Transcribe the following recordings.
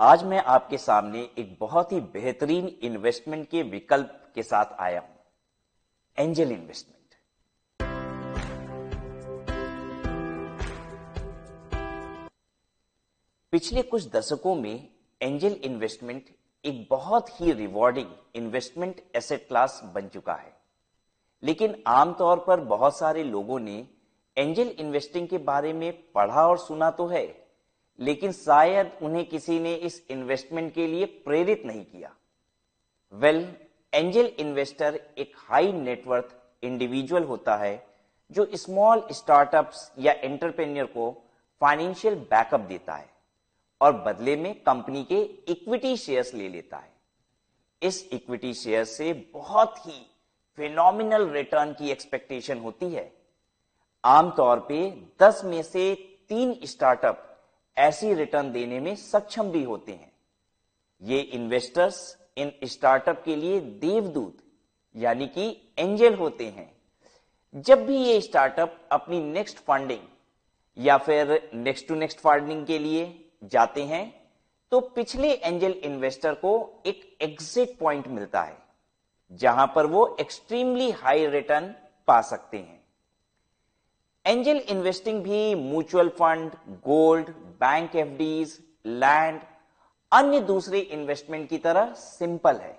आज मैं आपके सामने एक बहुत ही बेहतरीन इन्वेस्टमेंट के विकल्प के साथ आया हूँ। एंजल इन्वेस्टमेंट पिछले कुछ दशकों में एंजल इन्वेस्टमेंट एक बहुत ही रिवॉर्डिंग इन्वेस्टमेंट एसेट क्लास बन चुका है। लेकिन आमतौर पर बहुत सारे लोगों ने एंजल इन्वेस्टिंग के बारे में पढ़ा और सुना तो है लेकिन शायद उन्हें किसी ने इस इन्वेस्टमेंट के लिए प्रेरित नहीं किया। वेल एंजल इन्वेस्टर एक हाई नेटवर्थ इंडिविजुअल होता है, जो स्मॉल स्टार्टअप्स या एंटरप्रेन्योर को फाइनेंशियल बैकअप देता है और बदले में कंपनी के इक्विटी शेयर्स ले लेता है। इस इक्विटी शेयर से बहुत ही फिनोमिनल रिटर्न की एक्सपेक्टेशन होती है। आमतौर पे 10 में से तीन स्टार्टअप ऐसी रिटर्न देने में सक्षम भी होते हैं। ये इन्वेस्टर्स इन स्टार्टअप के लिए देवदूत, यानी कि एंजल होते हैं। जब भी ये स्टार्टअप अपनी नेक्स्ट फंडिंग या फिर नेक्स्ट टू नेक्स्ट फंडिंग के लिए जाते हैं तो पिछले एंजल इन्वेस्टर को एक एग्जिट पॉइंट मिलता है, जहाँ पर वो एक्सट्रीमली हाई रिटर्न पा सकते हैं। एंजल इन्वेस्टिंग भी mutual fund gold bank FDs land अन्य दूसरे इन्वेस्टमेंट की तरह सिंपल है।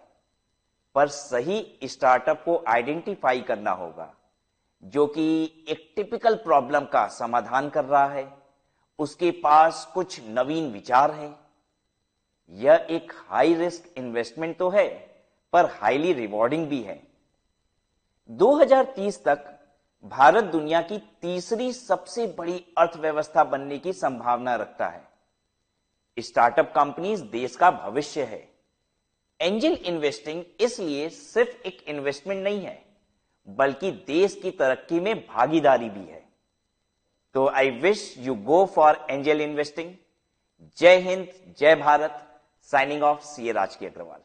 पर सही स्टार्टअप को आइडेंटिफाई करना होगा, जो कि एक टिपिकल प्रॉब्लम का समाधान कर रहा है। उसके पास कुछ नवीन विचार है। यह एक हाई रिस्क इन्वेस्टमेंट तो है, पर हाईली रिवॉर्डिंग भी है। 2030 तक भारत दुनिया की तीसरी सबसे बड़ी अर्थव्यवस्था बनने की संभावना रखता है। स्टार्टअप कंपनीज़ देश का भविष्य है। एंजल इन्वेस्टिंग इसलिए सिर्फ़ एक इन्वेस्टमेंट नहीं है, बल्कि देश की तरक्की में भागीदारी भी है। तो I wish you go for angel investing. जय हिंद, जय Bharat. Signing off, C A राजकीय अग्रवाल।